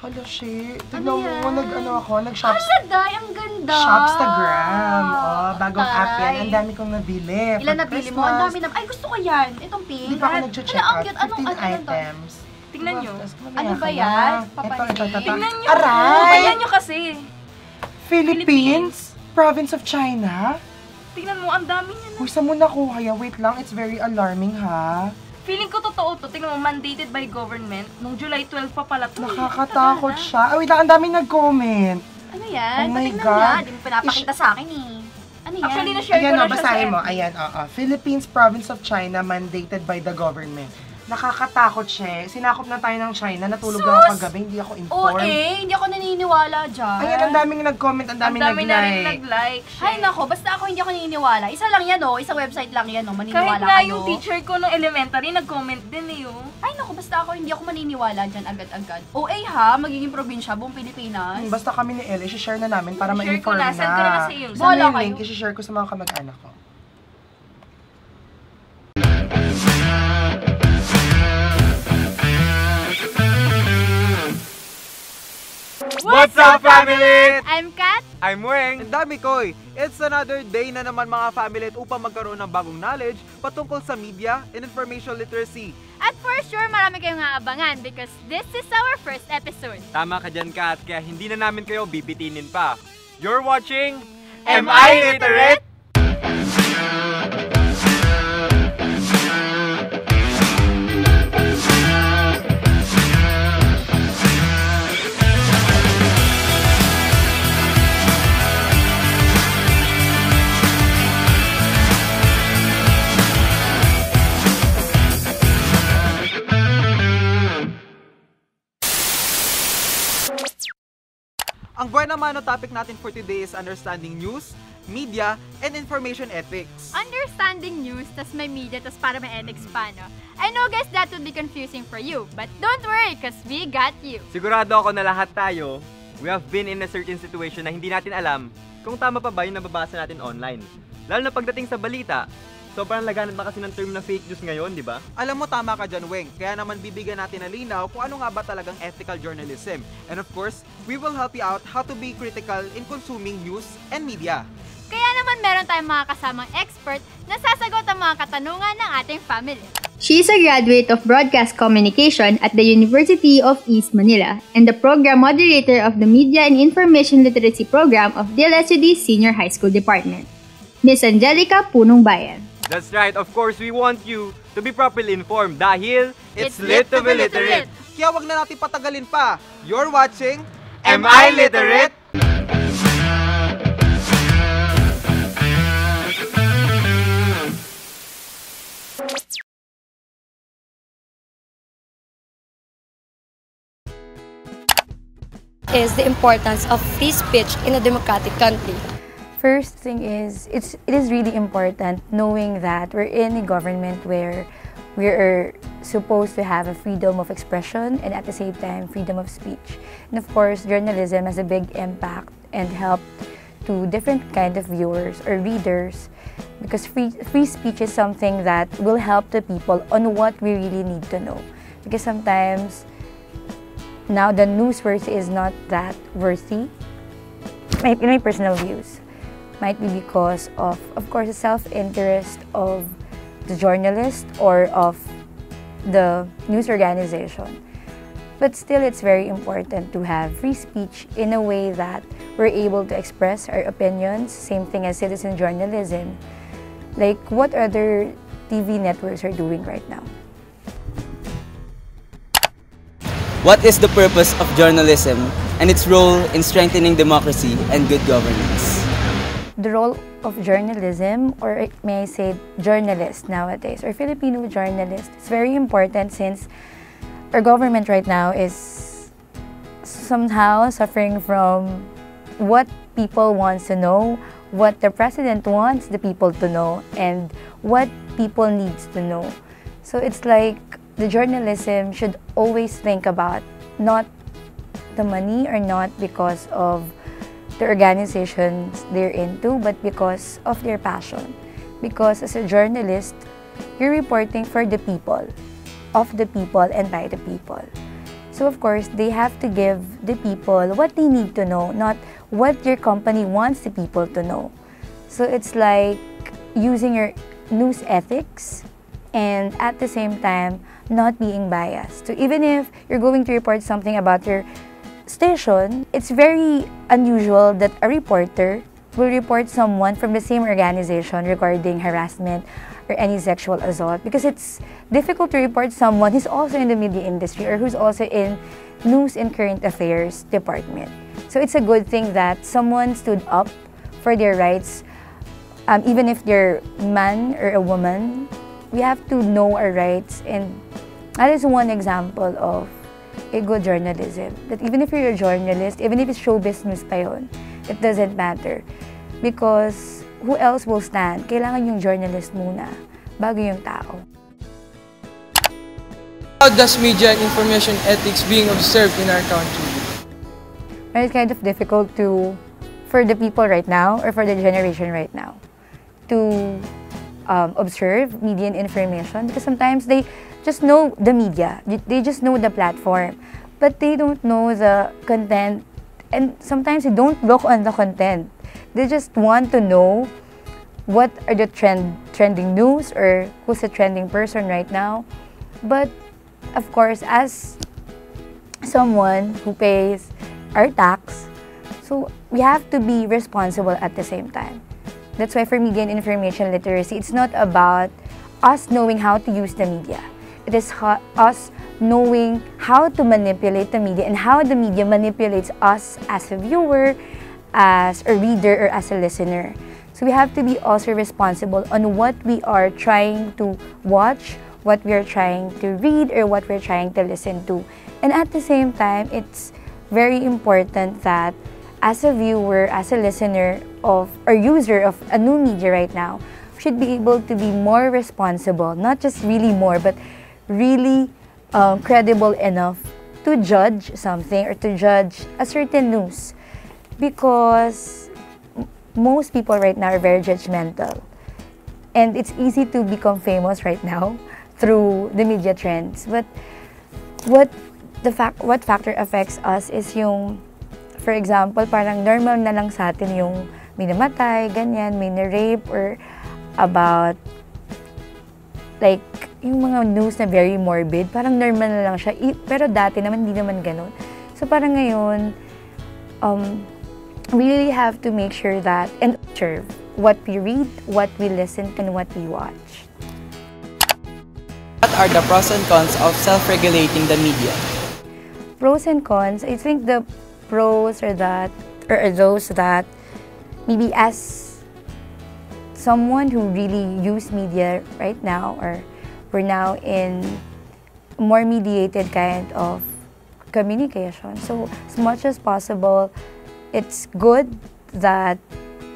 Hala, shit. Tignan Ano mo, nag-ano ako, nag-shops. Hala, Day, ang ganda. Shopstagram. Oh, bagong app yan. Taray. Ang dami kong nabili. Ilan nabili mo? Ang dami na. Ay, gusto ko yan. Itong pink. Hindi pa ako nag-check ang out. cute. Anong, 15 ano, ano to? items. Tingnan nyo. Ano ba yan? na. Ito, Papansin. ito, ito, ito. Tingnan nyo. Aray! Ayan nyo kasi. Philippines? Province of China? Tingnan mo, ang dami niya na. Uy, saan mo nakuha yan? Wait lang, it's very alarming ha. Feeling ko totoo to. Tingnan mo, mandated by government. Nung July 12 pa pala to. Nakakatakot siya. Ah, wait lang, ang daming nag-comment. Ano yan? Oh my Patignan God. niya. Hindi mo pinapakita sa akin eh. Ano yan? Actually, na-share Ayan ko o, na siya basahin sa mo. Ayan, oo. Philippines Province of China mandated by the government. Nakakatakot siya. eh. Sinakop na tayo ng China. Natulog lang ako kagabi. Hindi ako Oo informed. eh, hindi ako naniniwala dyan. Ayan, ang daming nag-comment, ang Ang daming dami na rin nag-like. nag-like. Ay nako, basta ako hindi ako naniniwala. Isa lang yan oh, isang website lang yan oh, maniniwala Kahit kayo. yung teacher ko nung elementary, nag-comment din eh, oh. Ay nako, basta ako hindi ako maniniwala dyan agad-agad. OA ha, magiging probinsya, buong Pilipinas. Hmm, Basta kami ni Elle, isi-share na namin para Share ko ma-inform na. na. Send ko na sa iyo. Kayo. link? Isi-share ko sa mga kamag-anak ko. What's up, family? I'm Kat. I'm Weng. And Dami Koy. It's another day na naman mga family upang magkaroon ng bagong knowledge patungkol sa media and information literacy. At for sure, marami kayong aabangan because this is our first episode. Tama ka dyan, Kat, kaya hindi na namin kayo bibitinin pa. You're watching Am I Literate? Ang buwan naman no topic natin for today is understanding news, media, and information ethics. Understanding news, tas may media, tas para may ethics pa, no? I know guys that would be confusing for you, but don't worry, cause we got you. Sigurado ako na lahat tayo, we have been in a certain situation na hindi natin alam kung tama pa ba yung nababasa natin online. Lalo na pagdating sa balita, sobrang laganap na kasi ng term na fake news ngayon, di ba? Alam mo, tama ka dyan, Weng. Kaya naman bibigyan natin ng linaw kung ano nga ba talagang ethical journalism. And of course, we will help you out how to be critical in consuming news and media. Kaya naman meron tayong mga kasamang expert na sasagot ang mga katanungan ng ating family. She is a graduate of Broadcast Communication at the University of East Manila and the program moderator of the Media and Information Literacy Program of DLSUD Senior High School Department. Miss Angelica Punong Bayan. That's right, of course, we want you to be properly informed dahil It's lit to be literate. Kaya wag na natin patagalin pa. You're watching Am I Literate? is the importance of free speech in a democratic country. First thing is, it's it is really important knowing that we're in a government where we are supposed to have a freedom of expression and at the same time freedom of speech. And of course, journalism has a big impact and help to different kind of viewers or readers because free free speech is something that will help the people on what we really need to know. Because sometimes now the news worthy is not that worthy in my personal views might be because of of course the self-interest of the journalist or of the news organization. But still it's very important to have free speech in a way that we're able to express our opinions. Same thing as citizen journalism. Like what other tv networks are doing right now? What is the purpose of journalism and its role in strengthening democracy and good governance? The role of journalism, or may I say journalist nowadays, or Filipino journalist, is very important since our government right now is somehow suffering from what people wants to know, what the president wants the people to know, and what people needs to know. So it's like the journalism should always think about not the money or not because of the organizations they're into, but because of their passion. Because as a journalist, you're reporting for the people, of the people, and by the people. So of course, they have to give the people what they need to know, not what your company wants the people to know. So it's like using your news ethics and at the same time not being biased. So even if you're going to report something about your station, it's very unusual that a reporter will report someone from the same organization regarding harassment or any sexual assault because it's difficult to report someone who's also in the media industry or who's also in news and current affairs department. So it's a good thing that someone stood up for their rights um, even if they're man or a woman, we have to know our rights and that is one example of a good journalism. That even if you're a journalist, even if it's show business pa yun, it doesn't matter. Because who else will stand? Kailangan yung journalist muna, bago yung tao. How does media and information ethics being observed in our country? It's kind of difficult to, for the people right now, or for the generation right now, to um, observe media and information because sometimes they just know the media, they just know the platform, but they don't know the content and sometimes they don't look on the content. They just want to know what are the trend trending news or who's the trending person right now. But of course, as someone who pays our tax, so we have to be responsible at the same time. That's why for media and information literacy, it's not about us knowing how to use the media. It is us knowing how to manipulate the media and how the media manipulates us as a viewer, as a reader, or as a listener. So we have to be also responsible on what we are trying to watch, what we are trying to read, or what we're trying to listen to. And at the same time, it's very important that as a viewer, as a listener of or user of a new media right now, should be able to be more responsible, not just really more, but really um, credible enough to judge something or to judge a certain news. Because most people right now are very judgmental. And it's easy to become famous right now through the media trends. But what the fact what factor affects us is yung for example, parang normal na lang sa atin yung minamatay, ganyan, may rape or about like yung mga news na very morbid, parang normal na lang siya. I, pero dati naman, hindi naman ganun. So parang ngayon, um, we really have to make sure that and observe what we read, what we listen, and what we watch. What are the pros and cons of self-regulating the media? Pros and cons, I think the pros are that or those that maybe as someone who really use media right now or we're now in more mediated kind of communication. So as much as possible, it's good that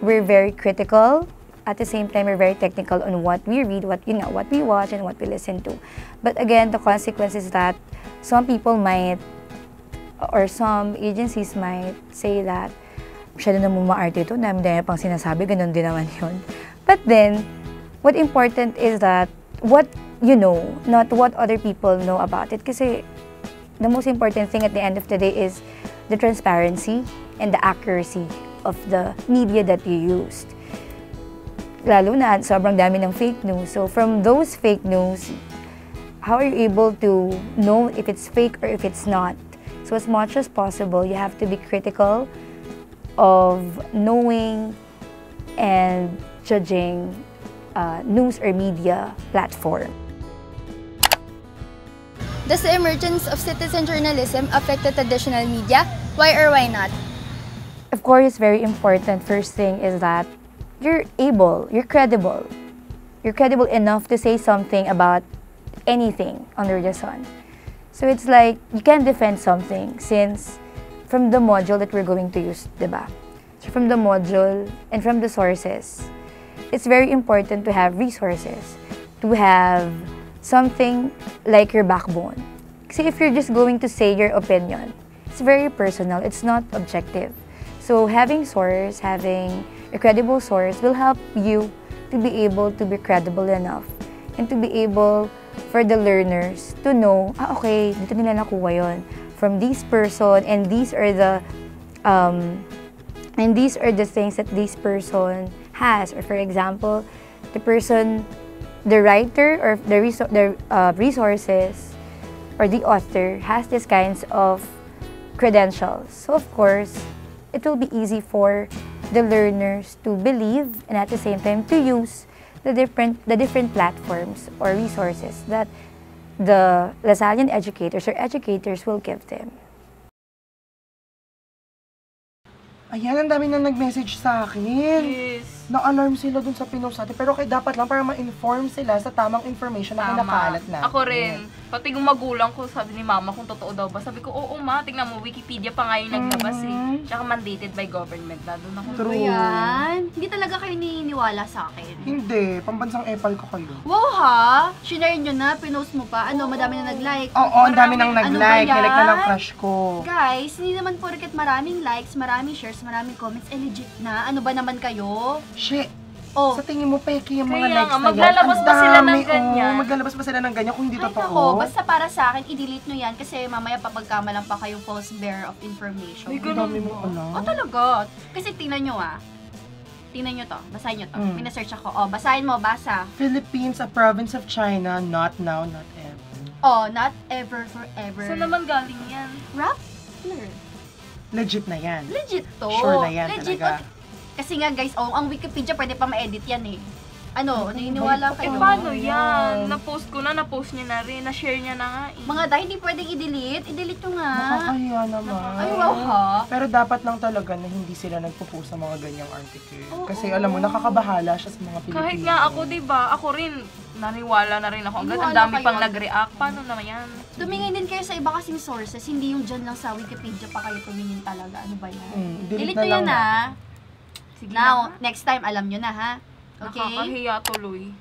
we're very critical. At the same time, we're very technical on what we read, what you know, what we watch, and what we listen to. But again, the consequence is that some people might or some agencies might say that masyado na maarte ito, dami dami pang sinasabi, ganun din naman yun. But then, what important is that what you know, not what other people know about it. Kasi the most important thing at the end of the day is the transparency and the accuracy of the media that you used. Lalo na, sobrang dami ng fake news. So from those fake news, how are you able to know if it's fake or if it's not? So as much as possible, you have to be critical of knowing and judging uh, news or media platform. Does the emergence of citizen journalism affect the traditional media? Why or why not? Of course, it's very important. First thing is that you're able, you're credible. You're credible enough to say something about anything under the sun. So it's like, you can defend something since from the module that we're going to use, diba? So from the module and from the sources, it's very important to have resources, to have something like your backbone. See, if you're just going to say your opinion, it's very personal, it's not objective. So having source, having a credible source will help you to be able to be credible enough and to be able for the learners to know, ah, okay, dito nila nakuha yon from this person and these are the um, and these are the things that this person has or for example the person the writer or the, resou- the uh, resources or the author has these kinds of credentials so of course it will be easy for the learners to believe and at the same time to use the different the different platforms or resources that the Lasallian educators or educators will give them. Ayan, ang dami na nag-message sa akin. Yes. Na-alarm sila dun sa pinost natin. Pero kay dapat lang para ma-inform sila sa tamang information na kinakalat natin. Ako rin. Pati yung magulang ko, sabi ni mama kung totoo daw ba. Sabi ko, oo ma, tingnan mo, Wikipedia pa nga yung naglabas eh. Tsaka mandated by government na. Doon ako. True. Ayan. Hindi talaga kayo naniniwala sa akin. Hindi, pambansang epal ko kayo. Wow ha! Shinare nyo na, pinost mo pa. Ano, madami na nag-like. Oo, ang dami nang Ano ba nag-like. yan? Nilike na ng crush ko. Guys, hindi naman porket maraming likes, maraming shares, maraming comments, eh legit na. Ano ba naman kayo? Shit. Oh, Sa tingin mo, peki yung mga Kaya likes nga, na yan. maglalabas ba sila ng ganyan? Oo, maglalabas ba sila ng ganyan kung hindi Ay, totoo? nako, basta para sa akin, i-delete nyo yan kasi mamaya papagkamalan pa kayong false bearer of information. May Ang ganun mo, ano? Oh, talaga. Kasi tingnan nyo ah. Tingnan nyo to. Basahin nyo to. Mm. Pina-search ako. Oh, basahin mo, basa. Philippines, a province of China, not now, not ever. Oh, not ever, forever. Saan naman galing yan? Rappler. Legit na yan. Legit to. Sure na yan Legit talaga. to. Kasi nga guys, oh, ang Wikipedia pwede pa ma-edit yan eh. Ano, naniniwala may- Eh, kayo? paano yan? Na-post ko na, na-post niya na rin, na-share niya na nga eh. Mga dahil hindi pwedeng i-delete, i-delete nyo nga. Nakakahiya naman. Ay, wow ha. Pero dapat lang talaga na hindi sila nagpo-post ng mga ganyang article. Oo. Kasi alam mo, nakakabahala siya sa mga Pilipino. Kahit nga ako, di ba, ako rin, naniwala na rin ako. Agad, ang Naniwala dami kayo. pang nag-react. Paano naman yan? Tumingin din kayo sa iba kasing sources, hindi yung dyan lang sa Wikipedia pa kayo tumingin talaga. Ano ba yan? Mm, delete delete na nyo lang yan natin. ha. Sige Now, na. next time, alam nyo na ha. Okay? Nakakahiya tuloy.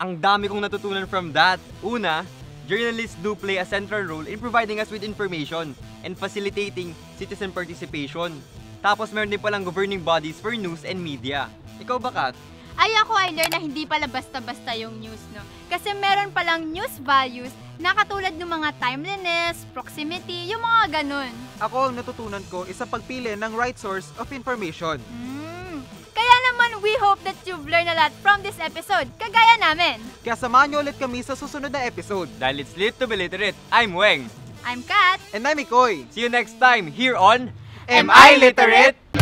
Ang dami kong natutunan from that. Una, journalists do play a central role in providing us with information and facilitating citizen participation. Tapos meron din palang governing bodies for news and media. Ikaw ba, Kat? Ay ako, I learned na hindi pala basta-basta yung news, no? Kasi meron palang news values na katulad ng mga timeliness, proximity, yung mga ganun. Ako ang natutunan ko is sa pagpili ng right source of information. Hmm. We hope that you've learned a lot from this episode, kagaya namin. Kaya samahan niyo ulit kami sa susunod na episode. Dahil it's lit to be literate, I'm Weng. I'm Kat. And I'm Ikoy. See you next time here on Am I Literate?